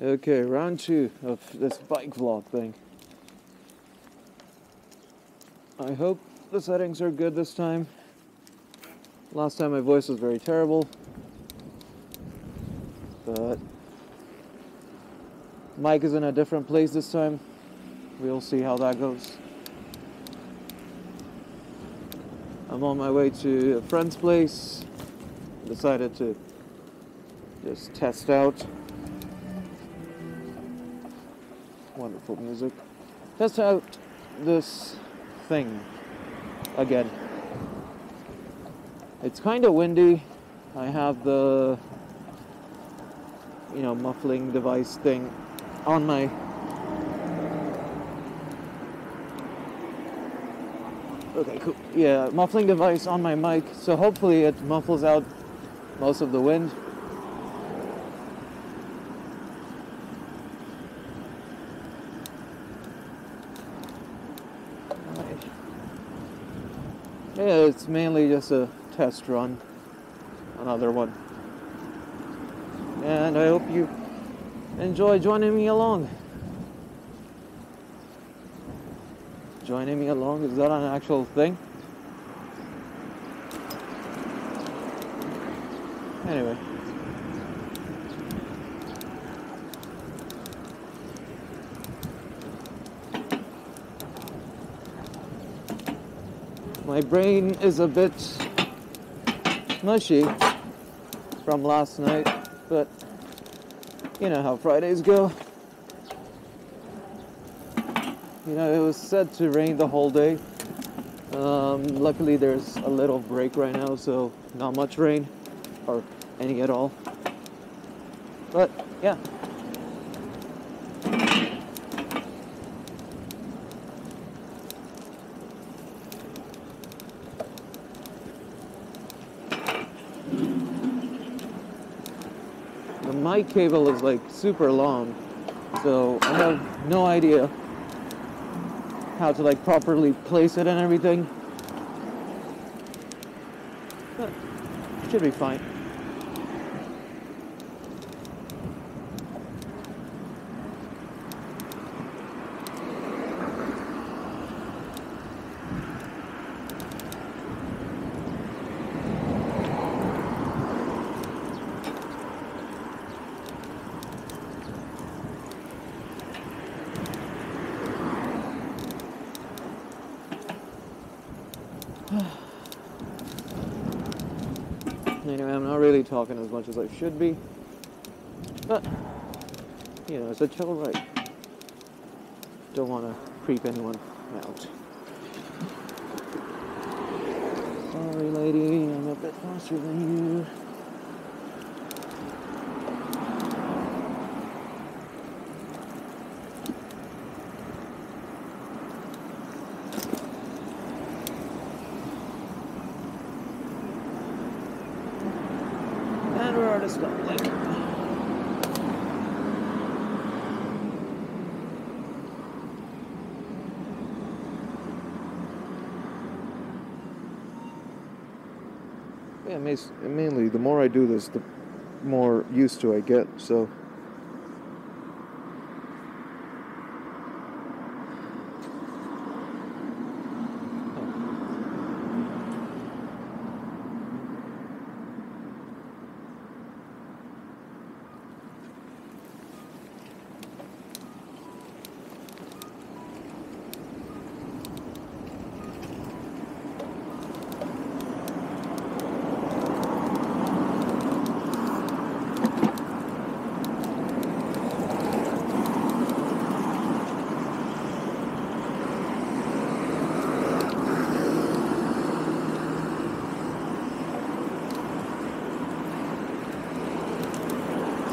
Okay, round two of this bike vlog thing. I hope the settings are good this time. Last time my voice was very terrible. But mic is in a different place this time. We'll see how that goes. I'm on my way to a friend's place. Decided to just test out wonderful music. Test out this thing again. It's kind of windy. I have the you know muffling device thing on my Okay, cool. Yeah, muffling device on my mic, so hopefully it muffles out most of the wind. Yeah, it's mainly just a test run. Another one. And I hope you enjoy joining me along. Joining me along, is that an actual thing? Anyway. My brain is a bit mushy from last night, but you know how Fridays go. You know, it was said to rain the whole day. Um, luckily, there's a little break right now, so not much rain, or any at all. But yeah. Cable is like super long, so I have no idea how to like properly place it and everything. But should be fine. Anyway, I'm not really talking as much as I should be. But, you know, it's a chill ride. Don't want to creep anyone out. Sorry, lady, I'm a bit faster than you. And we're at a stoplight. Yeah, mainly the more I do this, the more used to I get. So.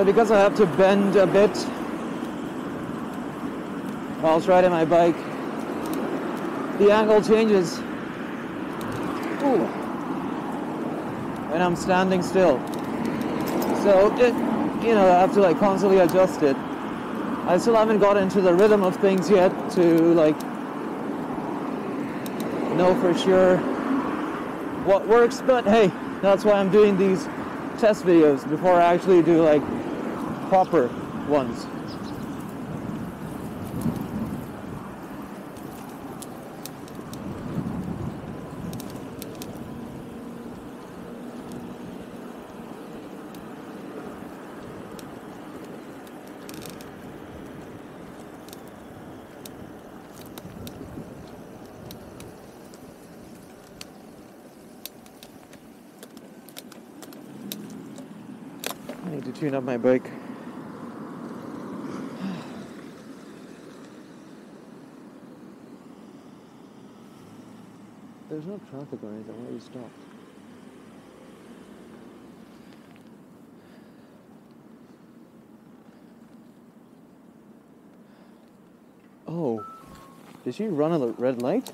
So because I have to bend a bit whilst riding my bike, the angle changes Ooh. when I'm standing still. So it, you know, I have to like constantly adjust it. I still haven't got into the rhythm of things yet to like know for sure what works, but hey, that's why I'm doing these test videos before I actually do like proper ones. I need to tune up my bike. There's no traffic or anything. Why you stopped? Oh, did she run a red light?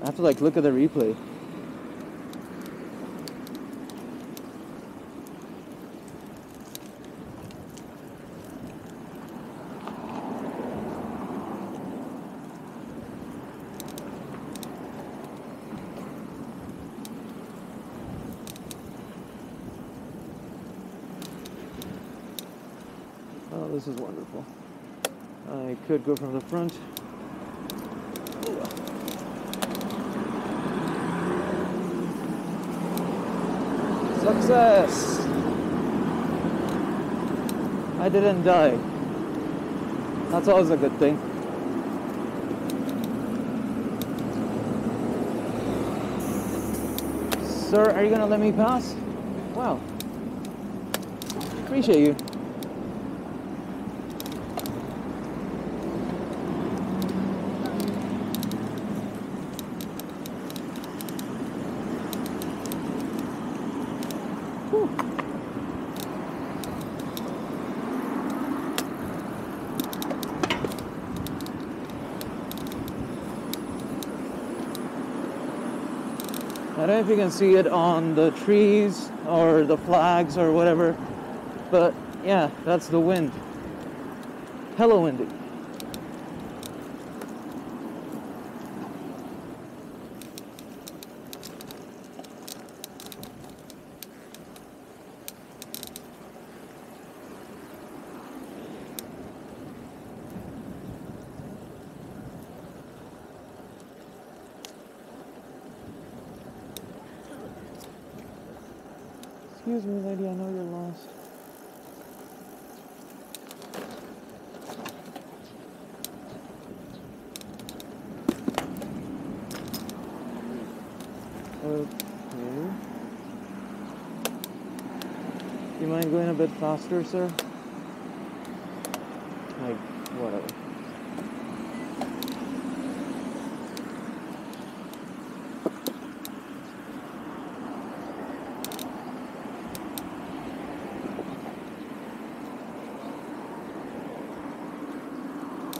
I have to like look at the replay. Oh, this is wonderful. I could go from the front. Success! I didn't die. That's always a good thing. Sir, are you gonna let me pass? Wow. Appreciate you. I don't know if you can see it on the trees or the flags or whatever, but yeah, that's the wind. Hello, windy. Excuse me, lady, I know you're lost. Okay. You mind going a bit faster, sir? Like, whatever.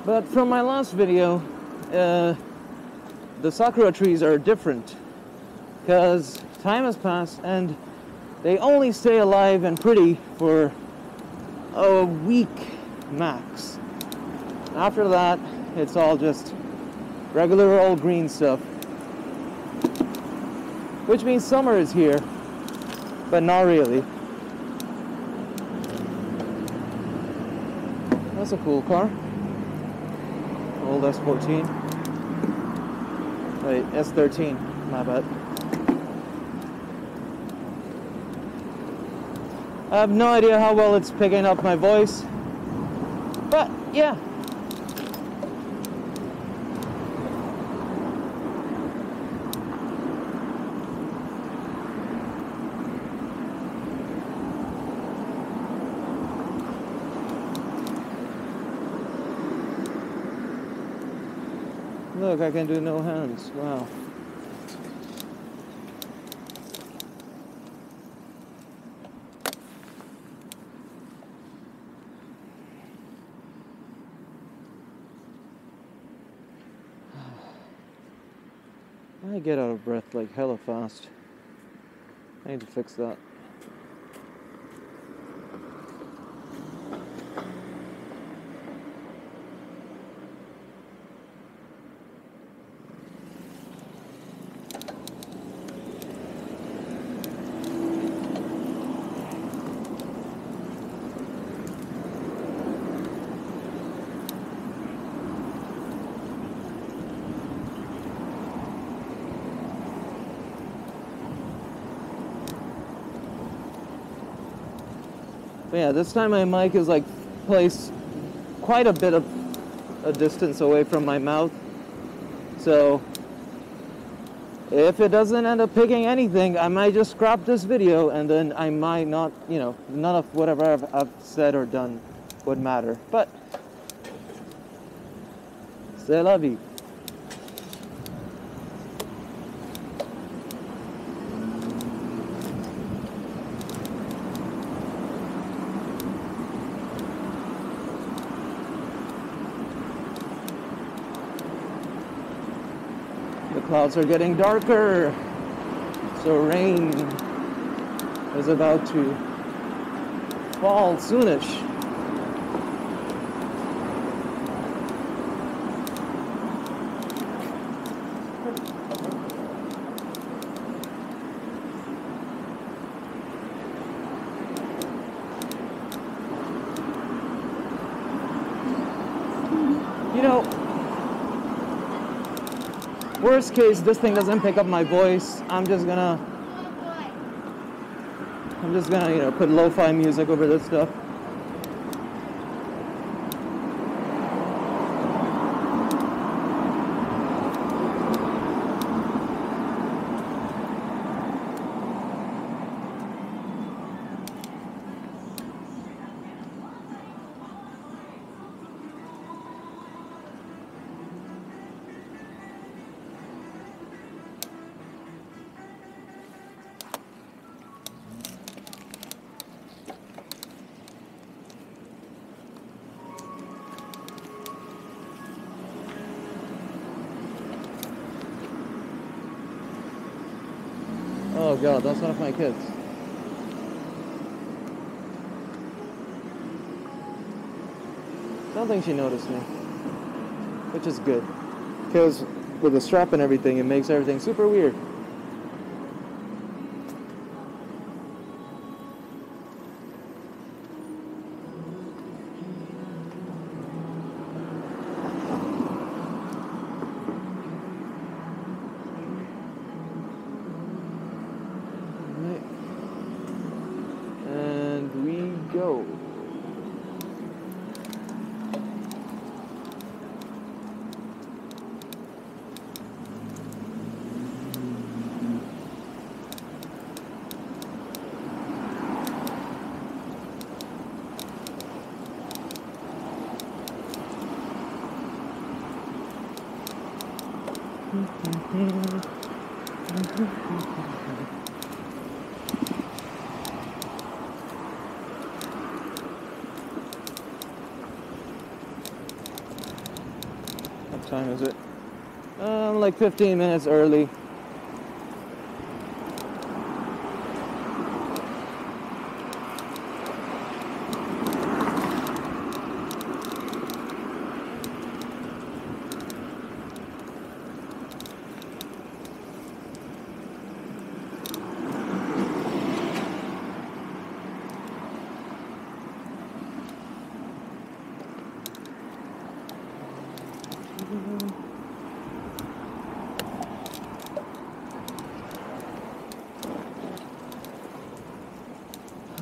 But from my last video, uh, the sakura trees are different because time has passed and they only stay alive and pretty for a week max. After that, it's all just regular old green stuff. Which means summer is here, but not really. That's a cool car. Old S14. Wait, S13. My bad. I have no idea how well it's picking up my voice. But yeah. Look, I can do no hands. Wow. I get out of breath like hella fast. I need to fix that. But yeah, this time my mic is like placed quite a bit of a distance away from my mouth. So if it doesn't end up picking anything, I might just scrap this video and then I might not, you know, none of whatever I've, I've said or done would matter. But c'est la vie. The are getting darker, so rain is about to fall soonish. You know, worst case, this thing doesn't pick up my voice. I'm just gonna, I'm just gonna, you know, put lo-fi music over this stuff. Oh god, that's one of my kids. Don't think she noticed me. Which is good. Because with the strap and everything, it makes everything super weird. Right. And we go. What time is it? Um, like 15 minutes early.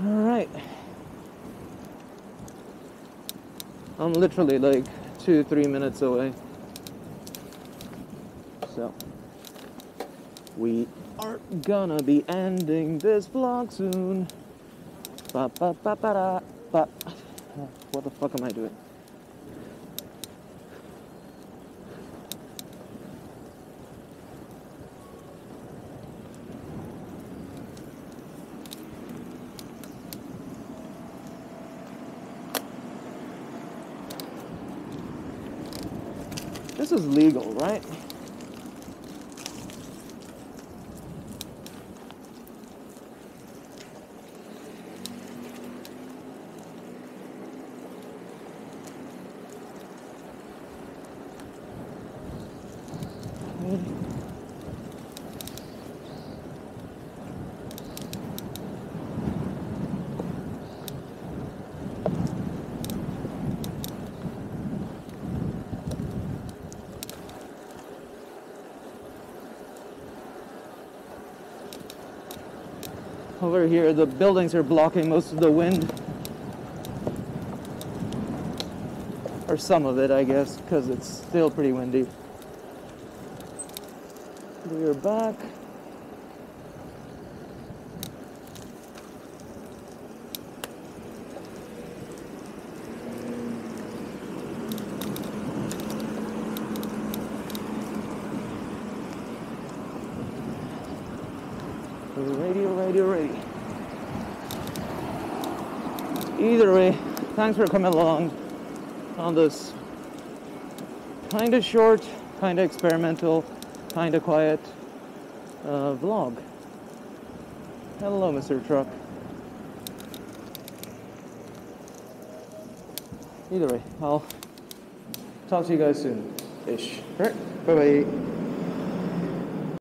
All right. I'm literally like two, three minutes away. So, we are gonna be ending this vlog soon. Ba, ba, ba, ba, da, ba. What the fuck am I doing? Is legal, over here. The buildings are blocking most of the wind. Or some of it, I guess, because it's still pretty windy. We are back. Radio, radio, radio. Either way, thanks for coming along on this kind of short, kind of experimental, kind of quiet uh, vlog. Hello, Mr. Truck. Either way, I'll talk to you guys soon ish. All right. Bye bye.